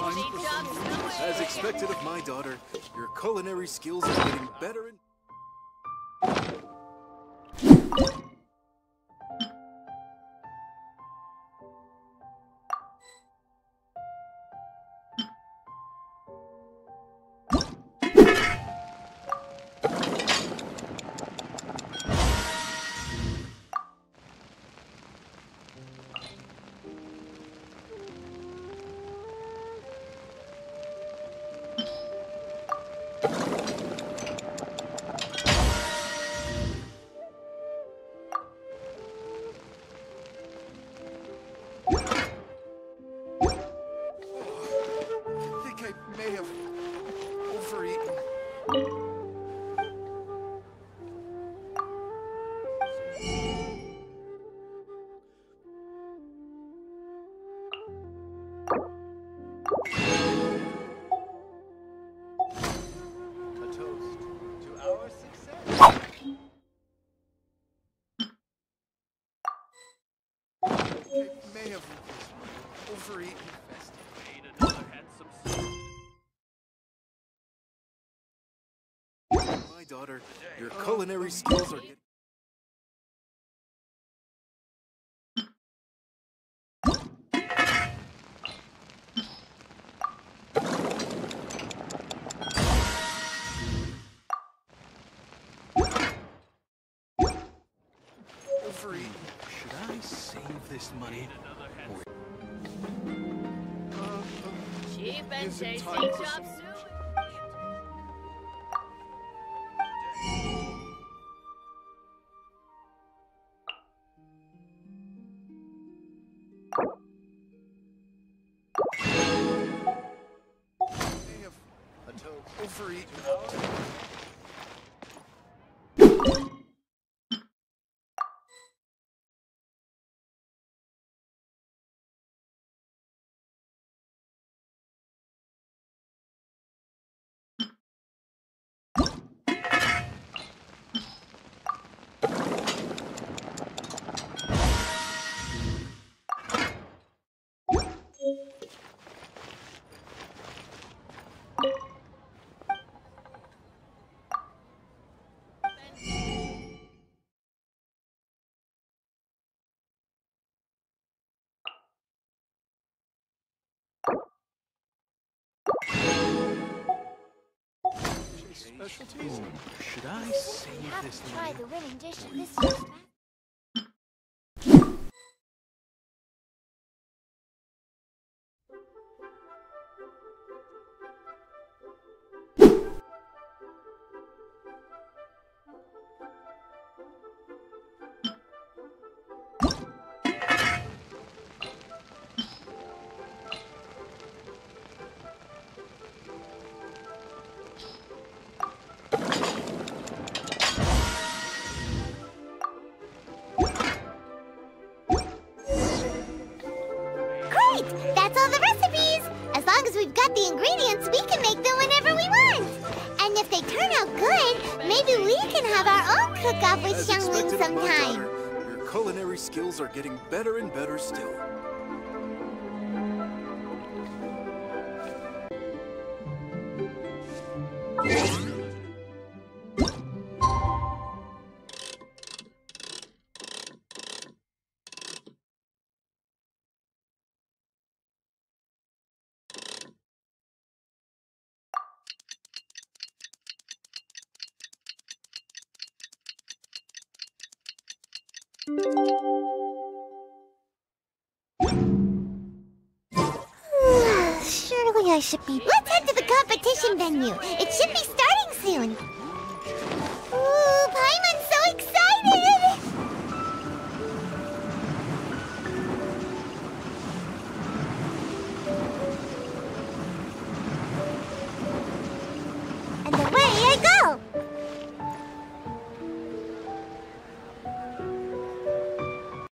Time. As expected of my daughter, your culinary skills are getting better and... overeaten. A toast to our success. I may have overeaten. Daughter, your culinary skills are getting... Should I save this money? Cheap and tasty chop suey. Overeaten. Specialties? Should I save have this to try money? the winning dish of this long as we've got the ingredients, we can make them whenever we want! And if they turn out good, maybe we can have our own cook-off with Xiangling expected of my sometime! daughter, your culinary skills are getting better and better still. Surely I should be... Let's head to the competition venue. It should be starting soon. Ooh, Paimon!